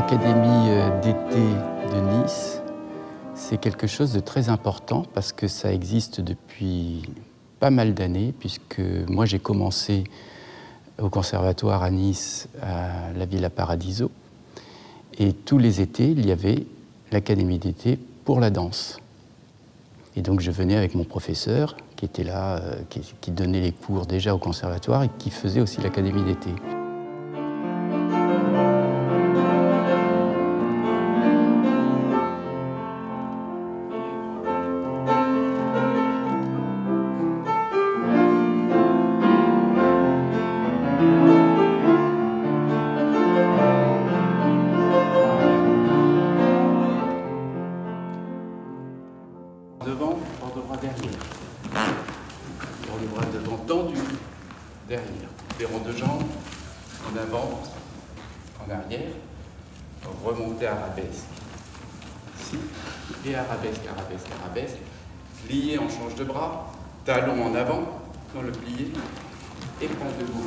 L'Académie euh, d'été de Nice, c'est quelque chose de très important parce que ça existe depuis pas mal d'années, puisque moi j'ai commencé au conservatoire à Nice, à la Villa Paradiso, et tous les étés, il y avait l'Académie d'été pour la danse. Et donc je venais avec mon professeur, qui était là, euh, qui, qui donnait les cours déjà au conservatoire et qui faisait aussi l'Académie d'été. Arrière. Remonter arabesque. Ici. Et arabesque, arabesque, arabesque. Plié en change de bras. Talon en avant, dans le plié. Et prendre debout.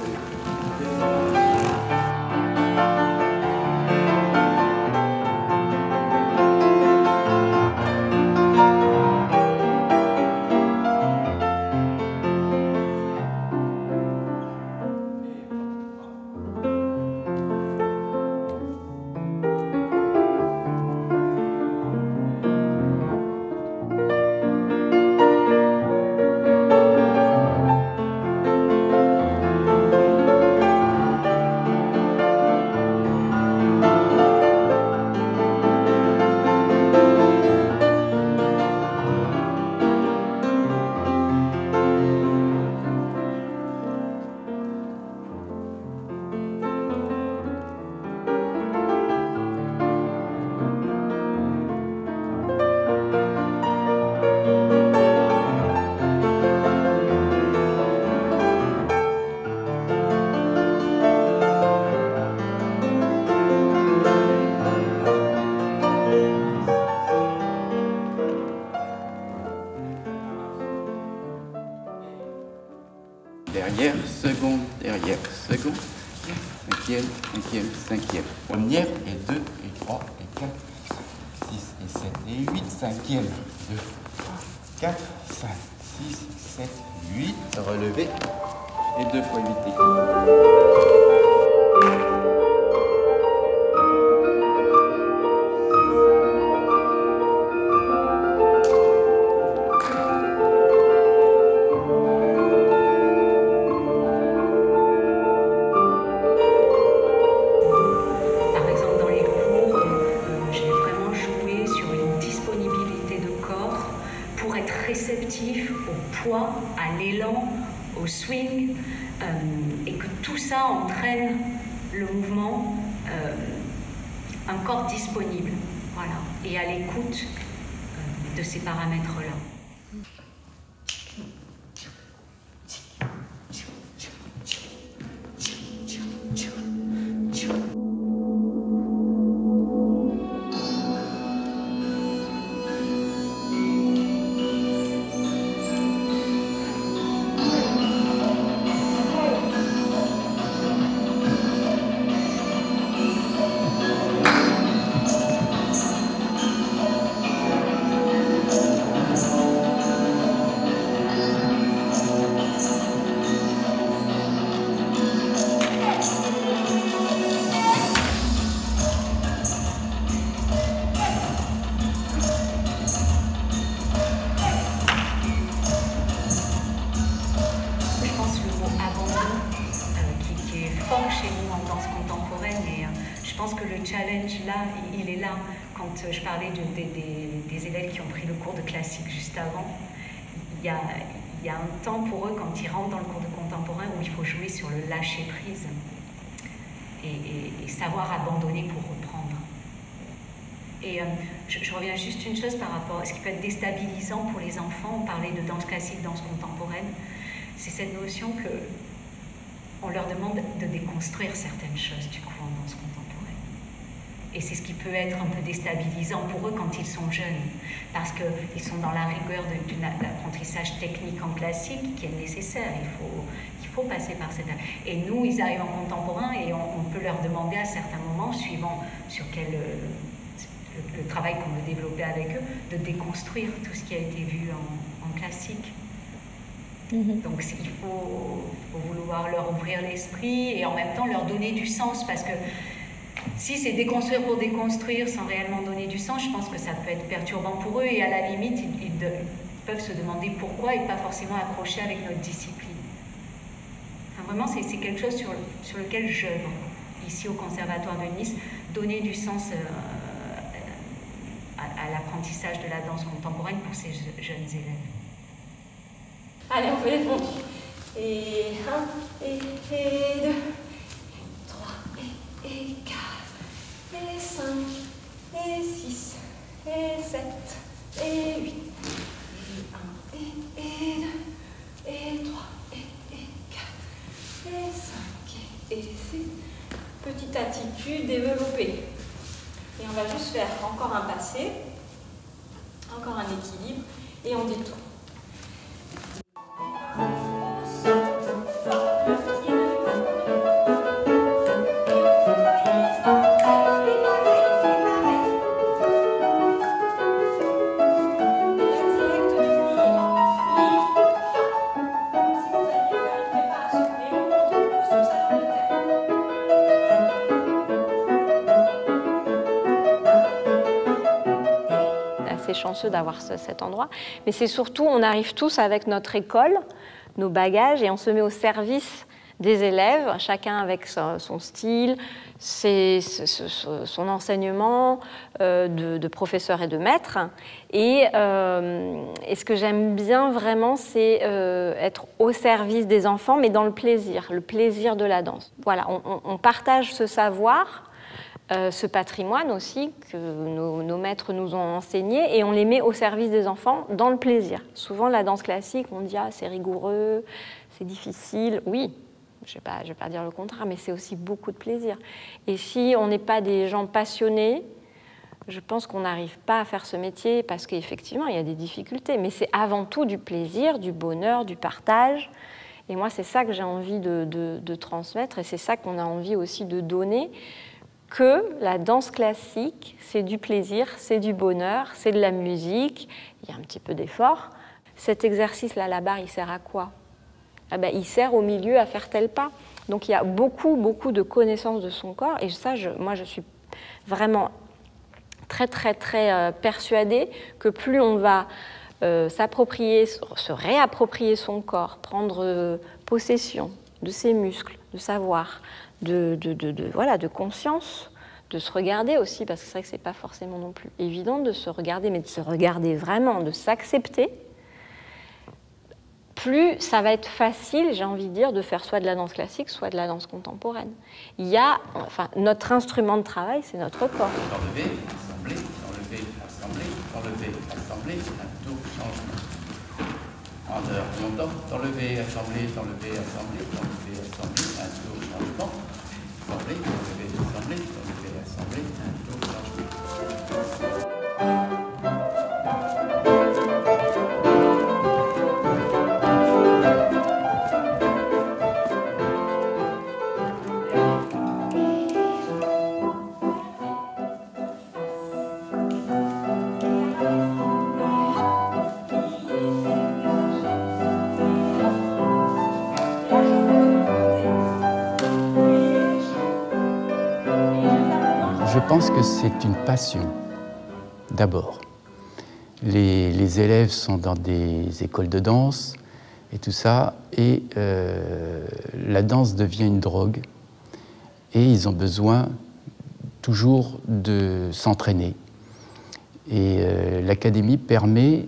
Huit, cinquième, deux, trois, quatre, cinq, six, sept, huit. Relevé, et deux fois huit équipes. Réceptif au poids, à l'élan, au swing, euh, et que tout ça entraîne le mouvement, euh, un corps disponible, voilà, et à l'écoute euh, de ces paramètres-là. De- des- élèves qui ont pris le cours de classique juste avant, il y a, un temps pour eux quand ils rentrent dans le cours de contemporain où il faut jouer sur le lâcher prise et, savoir abandonner pour reprendre. Et euh, je, je reviens juste une chose par rapport à ce qui peut être déstabilisant pour les enfants. On parlait de danse classique, danse contemporaine. C'est cette notion que on leur demande de déconstruire certaines choses du coup en danse contemporaine. Et c'est ce qui peut être un peu déstabilisant pour eux quand ils sont jeunes, parce qu'ils sont dans la rigueur d'un apprentissage technique en classique qui est nécessaire. Il faut, il faut passer par cette... Et nous, ils arrivent en contemporain et on, peut leur demander à certains moments, suivant sur quel... Le, travail qu'on veut développer avec eux, de déconstruire tout ce qui a été vu en classique. Mhm. Donc il faut, vouloir leur ouvrir l'esprit et en même temps leur donner du sens parce que si c'est déconstruire pour déconstruire sans réellement donner du sens, je pense que ça peut être perturbant pour eux et à la limite ils, peuvent se demander pourquoi et pas forcément accrocher avec notre discipline. vraiment c'est quelque chose sur, lequel j'œuvre ici au Conservatoire de Nice, donner du sens euh, à l'apprentissage de la danse contemporaine pour ces jeunes élèves. Allez, on fait les fonds. Et 1, et, 2, 3, et, 4, et 5, et 6, et 7, et 8, et 1, et, 2, et 3, et, 4, et 5, et 6. Petite attitude développée. Et on va juste faire encore un passé, encore un équilibre, et on détourne. Chanceux d'avoir cet endroit. Mais c'est surtout, on arrive tous avec notre école, nos bagages, et on se met au service des élèves, chacun avec son style, son enseignement euh, de, professeur et de maître. Euh, et, ce que j'aime bien vraiment, c'est euh, être au service des enfants, mais dans le plaisir, le plaisir de la danse. Voilà, on partage ce savoir euh, ce patrimoine aussi que nos, maîtres nous ont enseigné et on les met au service des enfants dans le plaisir. Souvent, la danse classique, on dit ah, c'est rigoureux, c'est difficile. Oui, je ne vais, pas dire le contraire, mais c'est aussi beaucoup de plaisir. Et si on n'est pas des gens passionnés, je pense qu'on n'arrive pas à faire ce métier parce qu'effectivement, il y a des difficultés. Mais c'est avant tout du plaisir, du bonheur, du partage. Et moi, c'est ça que j'ai envie de transmettre et c'est ça qu'on a envie aussi de donner que la danse classique, c'est du plaisir, c'est du bonheur, c'est de la musique, il y a un petit peu d'effort. Cet exercice-là, la barre, il sert à quoi? Ah ben, Il sert au milieu à faire tel pas. Donc il y a beaucoup, beaucoup de connaissances de son corps, et ça, moi, je suis vraiment très, très, très euh, persuadée que plus on va euh, s'approprier, se réapproprier son corps, prendre euh, possession de ses muscles, de savoir, de, voilà, de conscience, de se regarder aussi, parce que c'est vrai que c'est pas forcément non plus évident de se regarder, mais de se regarder vraiment, de s'accepter, plus ça va être facile, j'ai envie de dire, de faire soit de la danse classique, soit de la danse contemporaine. Il y a, enfin, notre instrument de travail, c'est notre corps. Assembler, assembler, assembler. En assembler, assembler, tour changement. Enlever, pense que c'est une passion, d'abord. Les, élèves sont dans des écoles de danse et tout ça, et euh, la danse devient une drogue, et ils ont besoin toujours de s'entraîner. Et euh, l'académie permet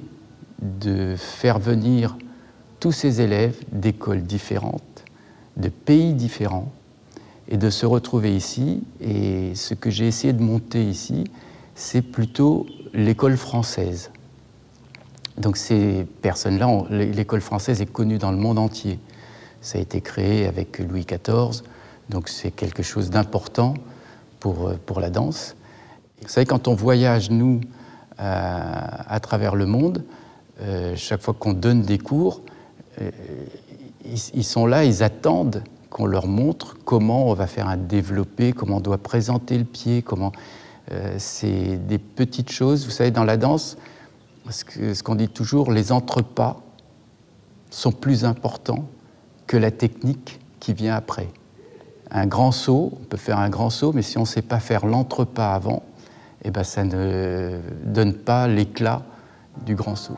de faire venir tous ces élèves d'écoles différentes, de pays différents, et de se retrouver ici. Et ce que j'ai essayé de monter ici, c'est plutôt l'école française. Donc ces personnes-là, l'école française est connue dans le monde entier. Ça a été créé avec Louis XIV, donc c'est quelque chose d'important pour, pour la danse. Vous savez, quand on voyage, nous, à travers le monde, chaque fois qu'on donne des cours, ils, sont là, ils attendent qu'on leur montre comment on va faire un développé, comment on doit présenter le pied, comment. c'est des petites choses. Vous savez, dans la danse, ce qu'on dit toujours, les entrepas sont plus importants que la technique qui vient après. Un grand saut, on peut faire un grand saut, mais si on ne sait pas faire l'entrepas avant, eh ben ça ne donne pas l'éclat du grand saut.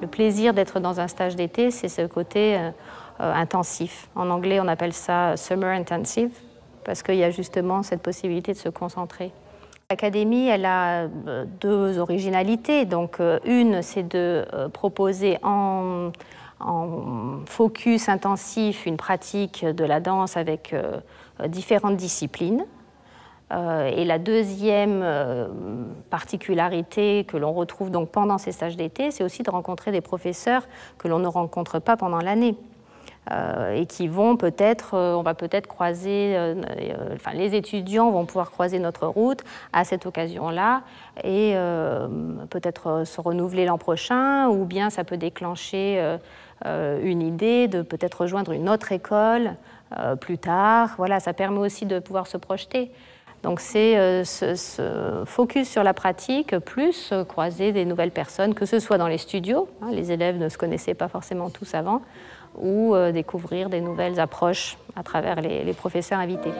le plaisir d'être dans un stage d'été, c'est ce côté euh, euh, intensif. En anglais, on appelle ça summer intensive, parce qu'il y a justement cette possibilité de se concentrer. L'académie, elle a euh, deux originalités. Donc, une, c'est de proposer en, en, focus intensif une pratique de la danse avec différentes disciplines. Euh, et la deuxième euh, particularité que l'on retrouve donc pendant ces stages d'été, c'est aussi de rencontrer des professeurs que l'on ne rencontre pas pendant l'année. Euh, et qui vont peut-être, on va peut-être croiser, enfin les étudiants vont pouvoir croiser notre route à cette occasion-là et peut-être se renouveler l'an prochain, ou bien ça peut déclencher une idée de peut-être rejoindre une autre école plus tard. Voilà, ça permet aussi de pouvoir se projeter. Donc c'est euh, ce, focus sur la pratique, plus euh, croiser des nouvelles personnes, que ce soit dans les studios, hein, les élèves ne se connaissaient pas forcément tous avant, ou euh, découvrir des nouvelles approches à travers les professeurs invités.